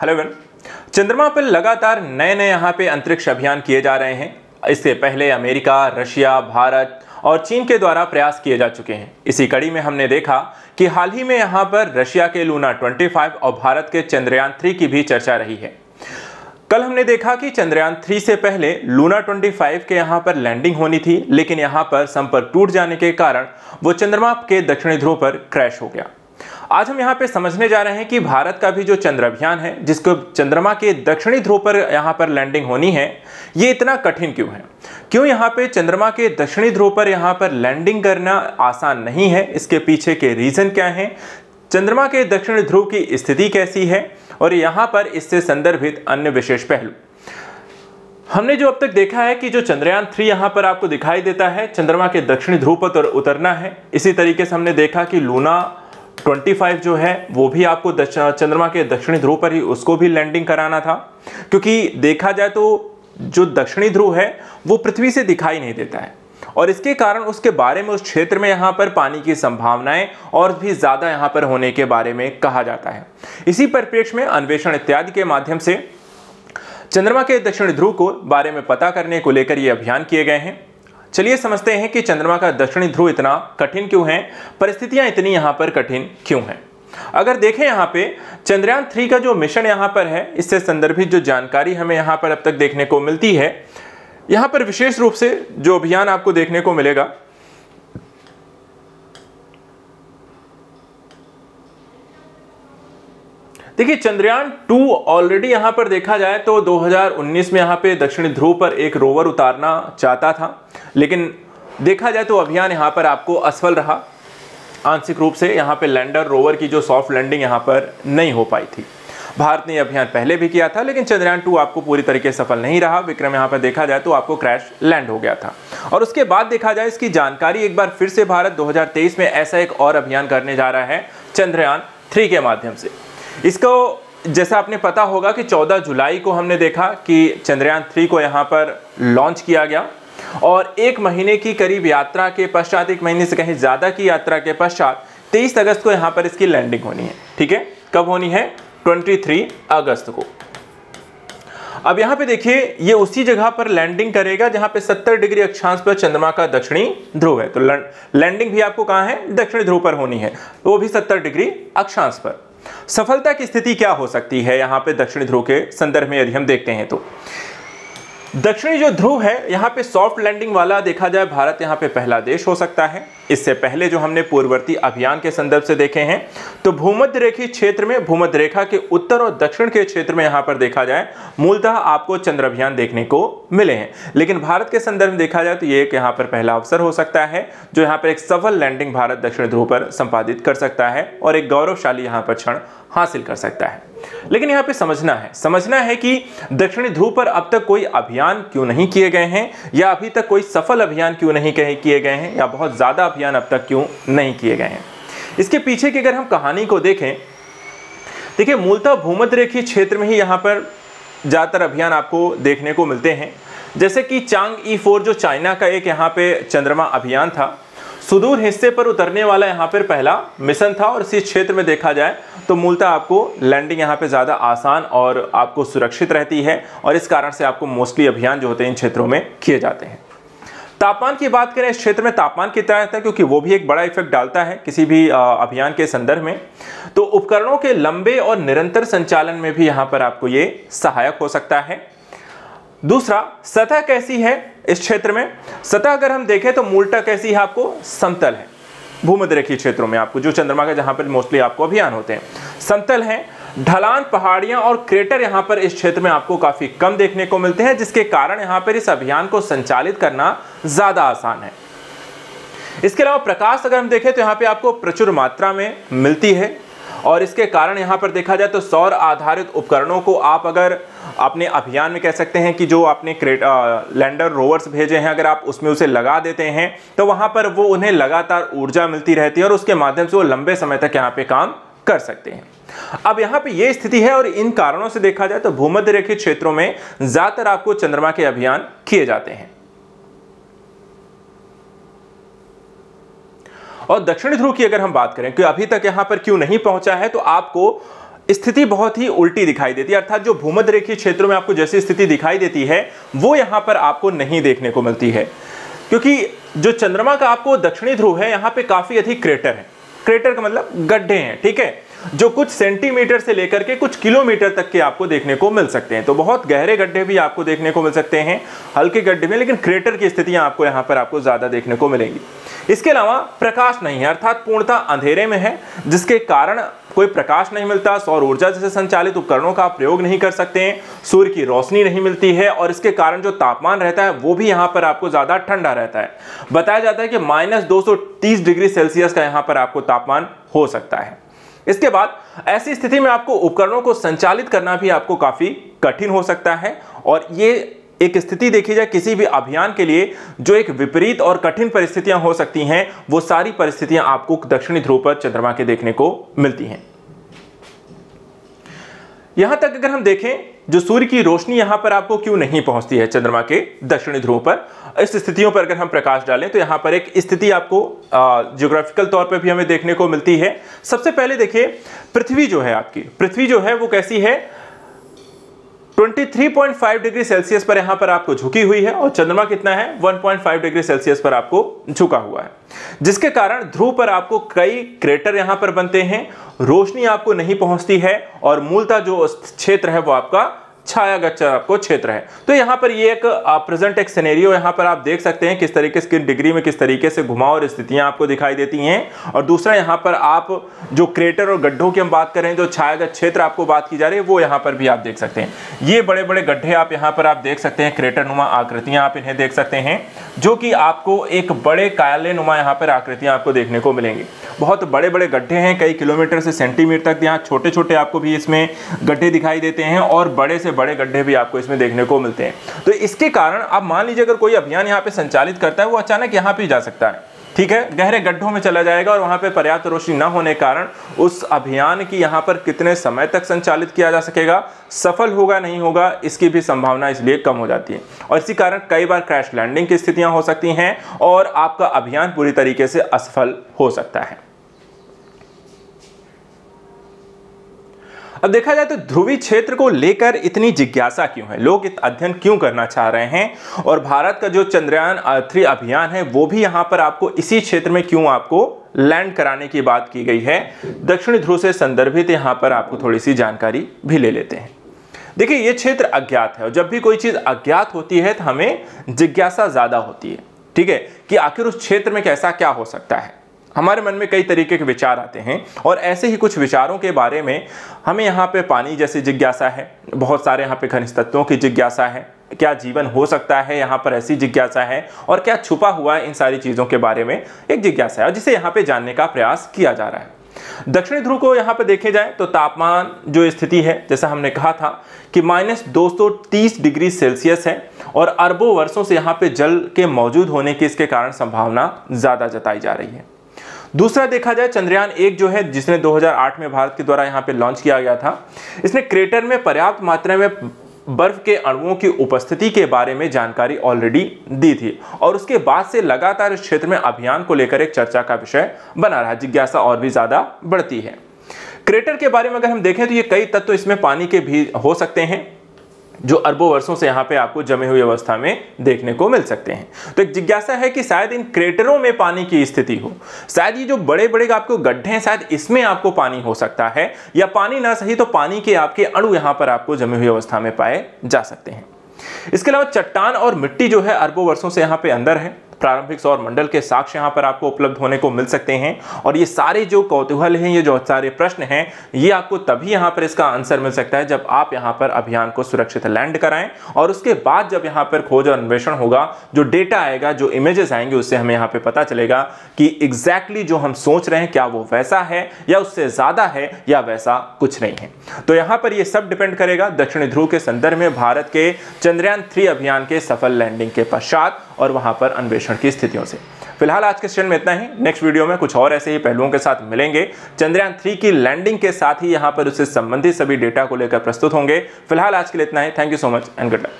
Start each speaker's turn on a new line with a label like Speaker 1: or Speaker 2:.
Speaker 1: Hello one चंद्रमा पर लगातार नए नए यहाँ पे अंतरिक्ष अभियान किए जा रहे हैं। इससे पहले अमेरिका, रशिया, भारत और चीन के द्वारा प्रयास किए जा चुके हैं। इसी कड़ी में हमने देखा कि हाल ही में यहाँ पर रशिया के लूना 25 और भारत के चंद्रयान 3 की भी चर्चा रही है। कल हमने देखा कि चंद्रयान 3 से पहले लूना 25 के यहाँ पर लैंडिंग होनी थी, लेकिन यहाँ पर संपर्क टूट जाने के कारण वो चंद्रमा के दक्षिणी ध्रुव पर क्रैश हो गया। आज हम यहाँ पे समझने जा रहे हैं कि भारत का भी जो चंद्र अभियान है, जिसको चंद्रमा के दक्षिणी ध्रुव पर यहाँ पर लैंडिंग होनी है, ये इतना कठिन क्यों है? क्यों यहाँ पे चंद्रमा के दक्षिणी ध्रुव पर यहाँ पर लैंडिंग करना आसान नहीं है? इसके पीछे के रीजन क्या है? चंद्रमा के दक्षिणी ध्रुव की स्थिति कैसी है? और यहाँ पर इससे संदर्भित अन्य विशेष पहलू। हमने जो अब तक देखा है कि जो चंद्रयान थ्री यहाँ पर आपको दिखाई देता है, चंद्रमा के दक्षिणी ध्रुव पर उतरना है। इसी तरीके से हमने देखा कि लूना 25 जो है, वो भी आपको चंद्रमा के दक्षिणी ध्रुव पर ही उसको भी लैंडिंग कराना था। क्योंकि देखा जाए तो जो दक्षिणी ध्रुव है, वो पृथ्वी से दिखाई नहीं देता है। और इसके कारण उसके बारे में, उस क्षेत्र में यहाँ पर पानी की संभावनाएँ और भी ज़्यादा यहाँ पर होने के बारे में कहा जाता है। इसी परिप्रेक्ष्य में अन्वेषण इत्यादि के माध्यम से चंद्रमा के दक्षिणी ध्रुव को बारे में पता करने को लेकर ये अभियान किए गए हैं। चलिए समझते हैं कि चंद्रमा का दक्षिणी ध्रुव इतना कठिन क्यों है? परिस्थितियाँ इतनी यहाँ पर कठिन क्यों है? अगर देखें यहाँ पे, चंद्रयान थ्री का जो मिशन यहाँ पर है, इससे संदर्भित जो जानकारी हमें यहाँ पर अब तक देखने को मिलती है, यहाँ पर विशेष रूप से जो अभियान आपको देखने को मिलेगा देखिए, चंद्रयान टू ऑलरेडी यहाँ पर देखा जाए तो 2019 में यहाँ पे दक्षिणी ध्रुव पर एक रोवर उतारना चाहता था। लेकिन देखा जाए तो अभियान यहाँ पर आपको असफल रहा। आंशिक रूप से यहाँ पे लैंडर रोवर की जो सॉफ्ट लैंडिंग यहाँ पर नहीं हो पाई थी। भारत ने अभियान पहले भी किया था, लेकिन चंद्रयान टू आपको पूरी तरीके सफल नहीं रहा। विक्रम, यहाँ पर देखा जाए तो आपको क्रैश लैंड हो गया था। और उसके बाद देखा जाए, इसकी जानकारी एक बार फिर से भारत 2023 में ऐसा एक और अभियान करने जा रहा है, चंद्रयान थ्री के माध्यम से। इसको जैसा आपने पता होगा कि 14 जुलाई को हमने देखा कि चंद्रयान थ्री को यहाँ पर लॉन्च किया गया। और एक महीने की करीब यात्रा के पश्चात, एक महीने से कहीं ज़्यादा की यात्रा के पश्चात 23 अगस्त को यहाँ पर इसकी लैंडिंग होनी है। ठीक है? कब होनी है? 23 अगस्त को। अब यहाँ पे देखिए, ये उसी जगह पर लैंडिंग करेगा जहाँ पे 70 डिग्री अक्षांश पर चंद्रमा का दक्षिणी ध्रुव है। तो लैंडिंग भी आपको कहाँ है? दक्षिणी ध्रुव पर होनी है। वो भी 70 डिग्री अक्षांश पर। सफलता की स्थिति क्या हो सकती है? यहाँ पे दक्षिणी ध्रुव के संदर्भ में यदि हम देखते हैं तो। दक्षिणी जो ध्रुव है, यहाँ पे सॉफ्ट लैंडिंग वाला देखा जाए, भारत यहाँ पे पहला देश हो सकता है। इससे पहले जो हमने पूर्ववर्ती अभियान के संदर्भ से देखे हैं तो भूमध्य रेखी क्षेत्र में, भूमध्य रेखा के उत्तर और दक्षिण के क्षेत्र में यहाँ पर देखा जाए, मूलतः आपको चंद्र अभियान देखने को मिले हैं। लेकिन भारत के संदर्भ में देखा जाए तो ये एक यहाँ पर पहला अवसर हो सकता है, जो यहाँ पर एक सफल लैंडिंग भारत दक्षिण ध्रुव पर संपादित कर सकता है और एक गौरवशाली यहाँ पर क्षण हासिल कर सकता है। लेकिन यहाँ पे समझना है समझना है कि दक्षिणी ध्रुव पर अब तक कोई अभियान क्यों नहीं किए गए हैं, या अभी तक कोई सफल अभियान क्यों नहीं किए गए हैं, या बहुत ज़्यादा अभियान अब तक क्यों नहीं किए गए हैं? इसके पीछे की अगर हम कहानी को देखें, देखिए, मूलतः भूमध्य रेखी क्षेत्र में ही यहाँ पर ज़्यादातर अभियान आपको देखने को मिलते हैं। जैसे कि चांग ई फोर, जो चाइना का एक यहाँ पे चंद्रमा अभियान था, सुदूर हिस्से पर उतरने वाला यहाँ पर पहला मिशन था और इसी क्षेत्र में देखा जाए तो मूलतः आपको लैंडिंग यहाँ पे ज़्यादा आसान और आपको सुरक्षित रहती है और इस कारण से आपको मोस्टली अभियान जो होते हैं इन क्षेत्रों में किए जाते हैं। तापमान की बात करें, इस क्षेत्र में तापमान कितना रहता है, क्योंकि वो भी एक बड़ा इफ़ेक्ट डालता है किसी भी अभियान के संदर्भ में। तो उपकरणों के लंबे और निरंतर संचालन में भी यहाँ पर आपको ये सहायक हो सकता है। दूसरा, सतह कैसी है इस क्षेत्र में? सतह अगर हम देखें तो मूलटा कैसी है आपको? समतल है। भूमध्य रेखीय क्षेत्रों में आपको, जो चंद्रमा का, जहाँ पर मोस्टली आपको अभियान होते हैं। समतल है, ढलान पहाड़ियाँ और क्रेटर यहाँ पर इस क्षेत्र में आपको काफ़ी कम देखने को मिलते हैं, जिसके कारण यहाँ पर इस अभियान को संचालित करना ज़्यादा आसान है। इसके अलावा प्रकाश अगर हम देखें तो यहाँ पे आपको प्रचुर मात्रा में मिलती है। और इसके कारण यहाँ पर देखा जाए तो सौर आधारित उपकरणों को आप अगर अपने अभियान में कह सकते हैं कि जो आपने क्रेट लैंडर रोवर्स भेजे हैं, अगर आप उसमें उसे लगा देते हैं तो वहाँ पर वो उन्हें लगातार ऊर्जा मिलती रहती है और उसके माध्यम से वो लंबे समय तक यहाँ पे काम कर सकते हैं। अब यहाँ पे ये स्थिति है और इन कारणों से देखा जाए तो भूमध्य रेखित क्षेत्रों में ज़्यादातर आपको चंद्रमा के अभियान किए जाते हैं। और दक्षिणी ध्रुव की अगर हम बात करें, कि अभी तक यहाँ पर क्यों नहीं पहुँचा है तो आपको स्थिति बहुत ही उल्टी दिखाई देती है। अर्थात जो भूमध्य रेखीय क्षेत्रों में आपको जैसी स्थिति दिखाई देती है, वो यहाँ पर आपको नहीं देखने को मिलती है। क्योंकि जो चंद्रमा का आपको दक्षिणी ध्रुव है, यहाँ पे काफ़ी अधिक क्रेटर है। क्रेटर का मतलब गड्ढे हैं, ठीक है? जो कुछ सेंटीमीटर से लेकर के कुछ किलोमीटर तक के आपको देखने को मिल सकते हैं। तो बहुत गहरे गड्ढे भी आपको देखने को मिल सकते हैं, हल्के गड्ढे में लेकिन क्रेटर की स्थितियाँ आपको यहाँ पर आपको ज़्यादा देखने को मिलेंगी। इसके अलावा प्रकाश नहीं है, अर्थात पूर्णता अंधेरे में है, जिसके कारण कोई प्रकाश नहीं मिलता, सौर ऊर्जा जैसे संचालित उपकरणों का प्रयोग नहीं कर सकते हैं, सूर्य की रोशनी नहीं मिलती है, और इसके कारण जो तापमान रहता है, वो भी यहाँ पर आपको ज़्यादा ठंडा रहता है। बताया जाता है कि माइनस दो डिग्री सेल्सियस का यहाँ पर आपको तापमान हो सकता है। इसके बाद ऐसी स्थिति में आपको उपकरणों को संचालित करना भी आपको काफ़ी कठिन हो सकता है, और ये एक स्थिति देखी जाए किसी भी अभियान के लिए, जो एक विपरीत और कठिन परिस्थितियाँ हो सकती हैं, वो सारी परिस्थितियाँ आपको दक्षिणी ध्रुव पर चंद्रमा के देखने को मिलती हैं। यहाँ तक अगर हम देखें, जो सूर्य की रोशनी यहाँ पर आपको क्यों नहीं पहुँचती है चंद्रमा के दक्षिणी ध्रुव पर, इस स्थितियों पर अगर हम प्रकाश डालें तो यहाँ पर एक स्थिति आपको जियोग्राफिकल तौर पर भी हमें देखने को मिलती है। सबसे पहले देखिए, पृथ्वी जो है आपकी, पृथ्वी जो है वो कैसी है? 23.5 डिग्री सेल्सियस पर यहाँ पर आपको झुकी हुई है और चंद्रमा कितना है? 1.5 डिग्री सेल्सियस पर आपको झुका हुआ है। जिसके कारण ध्रुव पर आपको कई क्रेटर यहाँ पर बनते हैं। रोशनी आपको नहीं पहुँचती है और मूलतः जो क्षेत्र है वो आपका छायागत आपको क्षेत्र है। तो यहाँ पर ये एक प्रेजेंट एक सिनेरियो यहाँ पर आप देख सकते हैं किस तरीके से डिग्री में, किस तरीके से घुमाव और स्थितियाँ आपको दिखाई देती हैं। और दूसरा, यहाँ पर आप जो क्रेटर और गड्ढों की हम बात करें जो छायागत क्षेत्र आपको बात की जा रही है, वो यहाँ पर भी आप देख सकते हैं। ये बड़े बड़े गड्ढे आप यहाँ पर आप देख सकते हैं क्रेटर आकृतियाँ आप इन्हें देख सकते हैं, जो कि आपको एक बड़े कायालय नुमा यहाँ पर आकृतियाँ आपको देखने को मिलेंगी। बहुत बड़े बड़े गड्ढे हैं, कई किलोमीटर से सेंटीमीटर तक, यहाँ छोटे छोटे आपको भी इसमें गड्ढे दिखाई देते हैं और बड़े से बड़े गड्ढे भी आपको इसमें देखने को मिलते हैं। तो इसके कारण आप मान लीजिए अगर कोई अभियान यहाँ पे संचालित करता है, वो अचानक यहाँ पे जा सकता है। ठीक है? गहरे गड्ढों में चला जाएगा और वहाँ पे पर्याप्त रोशनी न होने कारण उस अभियान की यहाँ पर कितने समय तक संचालित किया जा सकेगा, सफल होगा, नहीं होगा, इसकी भी संभावना इसलिए कम हो जाती है। और इसी कारण कई बार क्रैश लैंडिंग की स्थितियाँ हो सकती हैं और आपका अभियान पूरी तरीके से असफल हो सकता है। अब देखा जाए तो ध्रुवी क्षेत्र को लेकर इतनी जिज्ञासा क्यों है? लोग अध्ययन क्यों करना चाह रहे हैं? और भारत का जो चंद्रयान थ्री अभियान है, वो भी यहाँ पर आपको इसी क्षेत्र में क्यों आपको लैंड कराने की बात की गई है? दक्षिणी ध्रुव से संदर्भित यहाँ पर आपको थोड़ी सी जानकारी भी ले लेते हैं। देखिए, ये क्षेत्र अज्ञात है और जब भी कोई चीज़ अज्ञात होती है तो हमें जिज्ञासा ज़्यादा होती है। ठीक है? कि आखिर उस क्षेत्र में कैसा क्या हो सकता है? हमारे मन में कई तरीके के विचार आते हैं और ऐसे ही कुछ विचारों के बारे में हमें यहाँ पे पानी जैसी जिज्ञासा है। बहुत सारे यहाँ पे खनिज तत्वों की जिज्ञासा है। क्या जीवन हो सकता है? यहाँ पर ऐसी जिज्ञासा है और क्या छुपा हुआ है इन सारी चीज़ों के बारे में एक जिज्ञासा है जिसे यहाँ पे जानने का प्रयास किया जा रहा है। दक्षिणी ध्रुव को यहाँ पर देखे जाए तो तापमान जो स्थिति है, जैसा हमने कहा था कि माइनस दो डिग्री सेल्सियस है और अरबों वर्षों से यहाँ पे जल के मौजूद होने की इसके कारण संभावना ज़्यादा जताई जा रही है। दूसरा देखा जाए, चंद्रयान एक जो है, जिसने 2008 में भारत के द्वारा यहाँ पे लॉन्च किया गया था, इसने क्रेटर में पर्याप्त मात्रा में बर्फ़ के अणुओं की उपस्थिति के बारे में जानकारी ऑलरेडी दी थी और उसके बाद से लगातार इस क्षेत्र में अभियान को लेकर एक चर्चा का विषय बना रहा जिज्ञासा और भी ज़्यादा बढ़ती है। क्रेटर के बारे में अगर हम देखें तो ये कई तत्व तो इसमें पानी के भी हो सकते हैं। जो अरबों वर्षों से यहाँ पे आपको जमे हुई अवस्था में देखने को मिल सकते हैं। तो एक जिज्ञासा है कि शायद इन क्रेटरों में पानी की स्थिति हो। शायद ये जो बड़े बड़े आपको गड्ढे हैं, शायद इसमें आपको पानी हो सकता है, या पानी ना सही तो पानी के आपके अणु यहाँ पर आपको जमे हुई अवस्था में पाए जा सकते हैं। इसके अलावा चट्टान और मिट्टी जो है अरबों वर्षों से यहाँ पे अंदर है। प्रारंभिक सौर मंडल के साक्ष्य यहाँ पर आपको उपलब्ध होने को मिल सकते हैं। और ये सारे जो कौतूहल हैं, ये जो सारे प्रश्न हैं, ये आपको तभी यहाँ पर इसका आंसर मिल सकता है जब आप यहाँ पर अभियान को सुरक्षित लैंड कराएँ। और उसके बाद जब यहाँ पर खोज और अन्वेषण होगा, जो डेटा आएगा, जो इमेजेस आएँगे, उससे हमें यहाँ पे पता चलेगा कि एग्जैक्टली जो हम सोच रहे हैं, क्या वो वैसा है या उससे ज़्यादा है या वैसा कुछ नहीं है। तो यहाँ पर ये सब डिपेंड करेगा। दक्षिणी ध्रुव के संदर्भ में भारत के चंद्रयान थ्री अभियान के सफल लैंडिंग के पश्चात और वहाँ पर अन्वेषण की स्थितियों से। फ़िलहाल आज के सेशन में इतना ही। नेक्स्ट वीडियो में कुछ और ऐसे ही पहलुओं के साथ मिलेंगे। चंद्रयान थ्री की लैंडिंग के साथ ही यहाँ पर उससे संबंधित सभी डेटा को लेकर प्रस्तुत होंगे। फ़िलहाल आज के लिए इतना ही। Thank you so much and good luck